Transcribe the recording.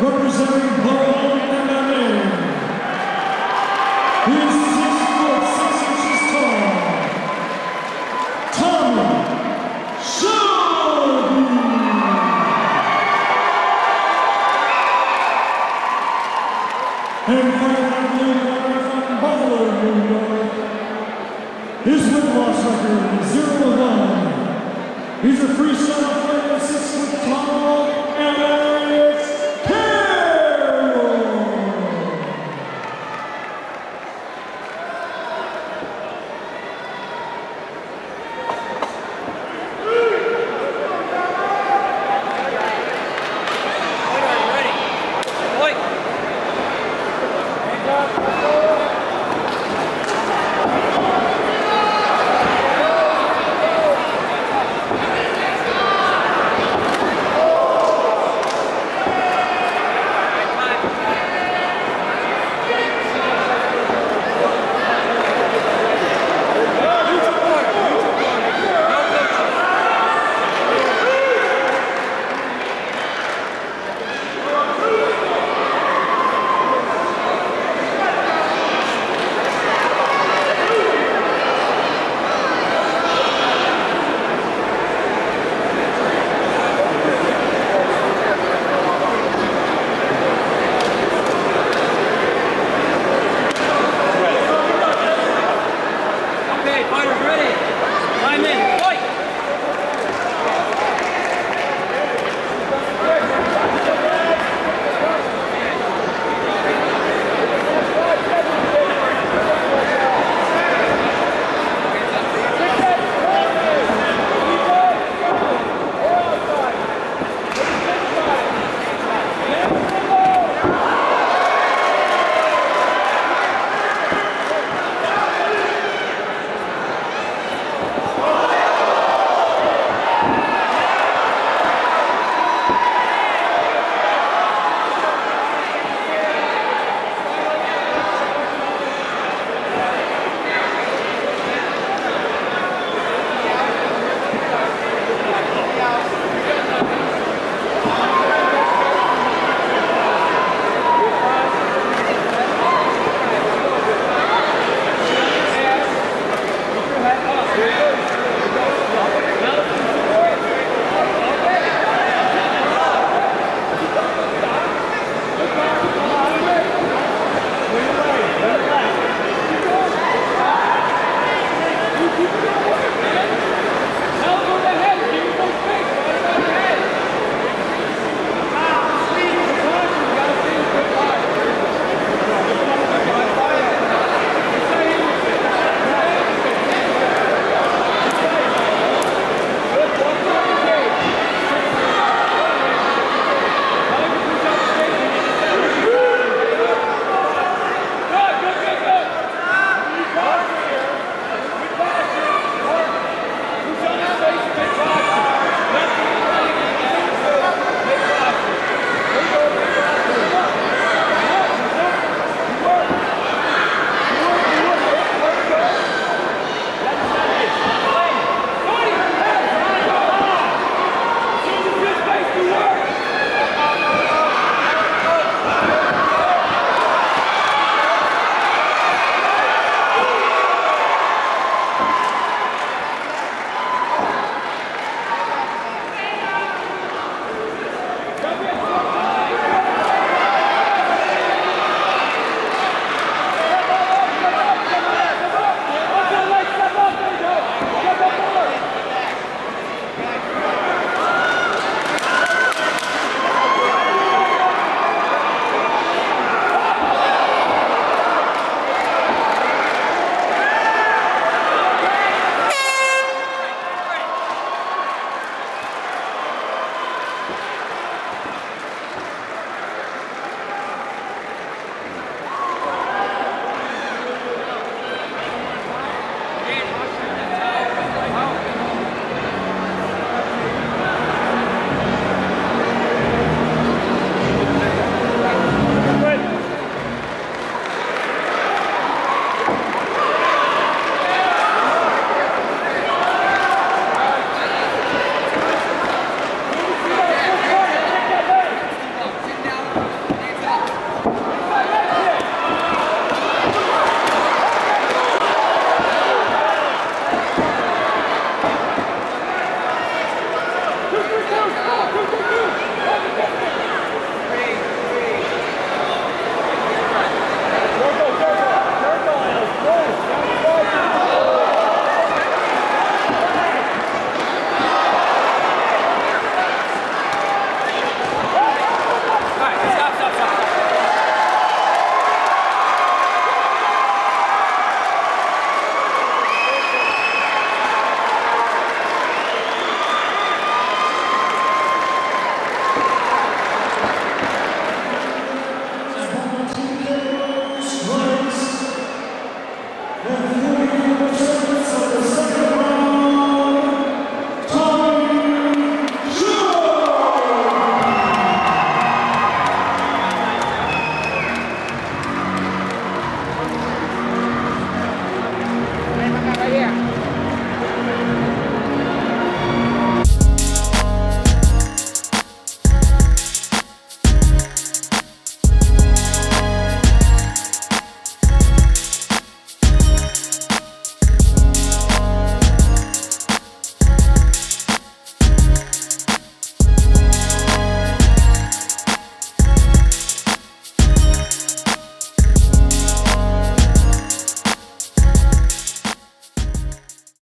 Representing Borough MMA. He's six foot six inches tall. Tommy Shelby. And from Buffalo, New York. His win-loss record is 0 1. He's a freestyle fighter, six foot tall, and Okay, fighters ready. Time in.